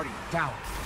Guardian, down.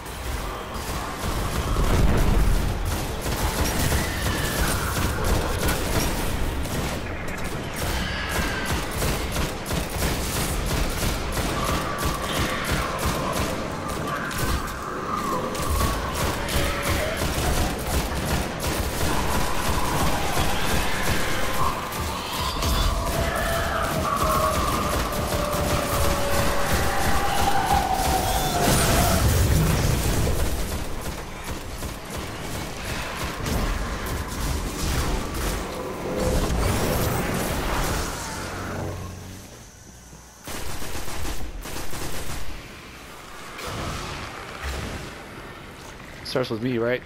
Starts with me, right?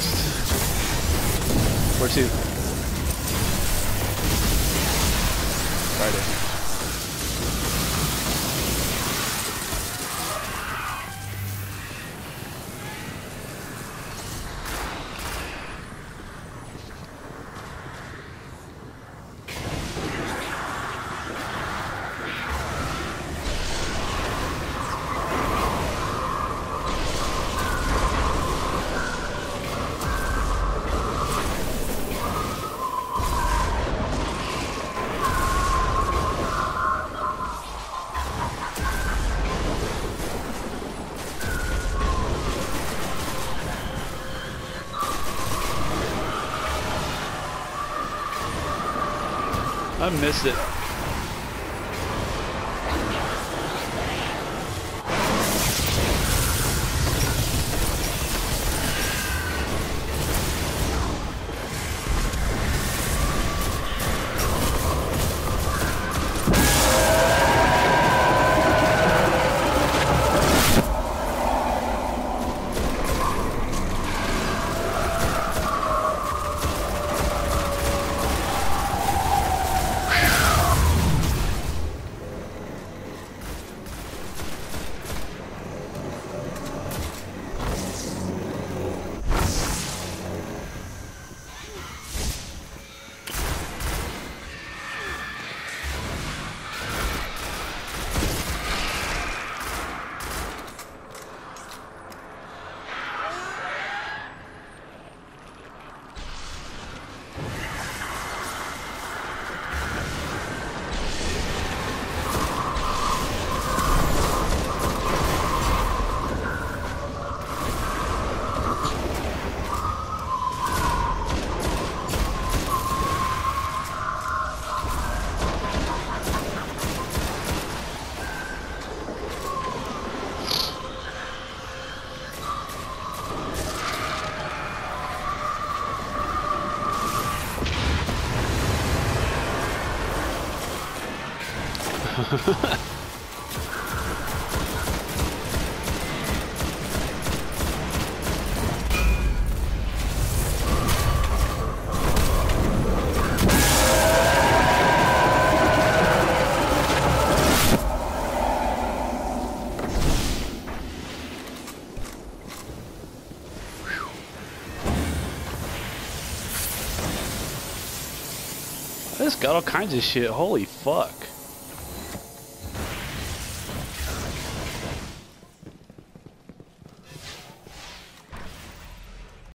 Ghost. Where to? Friday. I missed it. Just got all kinds of shit. Holy fuck?